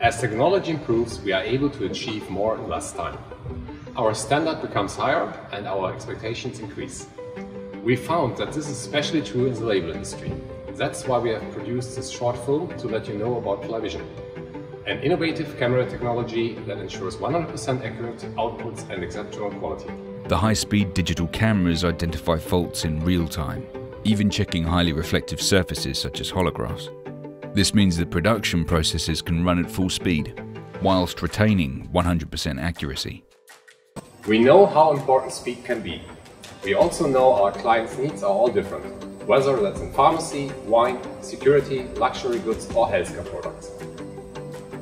As technology improves, we are able to achieve more in less time. Our standard becomes higher and our expectations increase. We found that this is especially true in the label industry. That's why we have produced this short film to let you know about fleyeVision, an innovative camera technology that ensures 100% accurate outputs and exceptional quality. The high-speed digital cameras identify faults in real time, even checking highly reflective surfaces such as holographs. This means that production processes can run at full speed, whilst retaining 100% accuracy. We know how important speed can be. We also know our clients' needs are all different, whether that's in pharmacy, wine, security, luxury goods or healthcare products.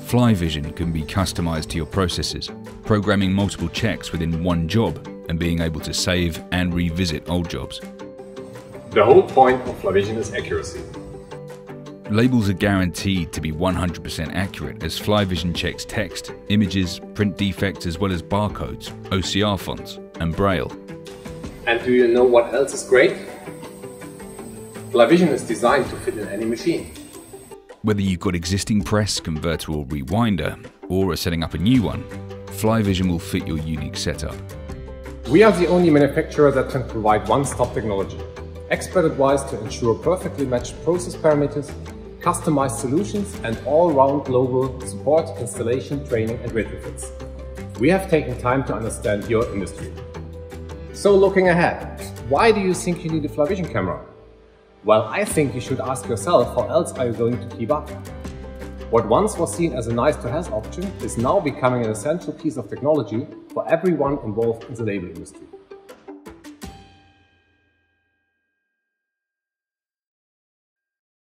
fleyeVision can be customized to your processes, programming multiple checks within one job and being able to save and revisit old jobs. The whole point of fleyeVision is accuracy. Labels are guaranteed to be 100% accurate as fleyeVision checks text, images, print defects as well as barcodes, OCR fonts and Braille. And do you know what else is great? fleyeVision is designed to fit in any machine. Whether you've got existing press, converter or rewinder, or are setting up a new one, fleyeVision will fit your unique setup. We are the only manufacturer that can provide one-stop technology. Expert advice to ensure perfectly matched process parameters, customized solutions and all-round global support, installation, training and retrofits. We have taken time to understand your industry. So looking ahead, why do you think you need a fleyeVision camera? Well, I think you should ask yourself how else are you going to keep up? What once was seen as a nice to have option is now becoming an essential piece of technology for everyone involved in the label industry.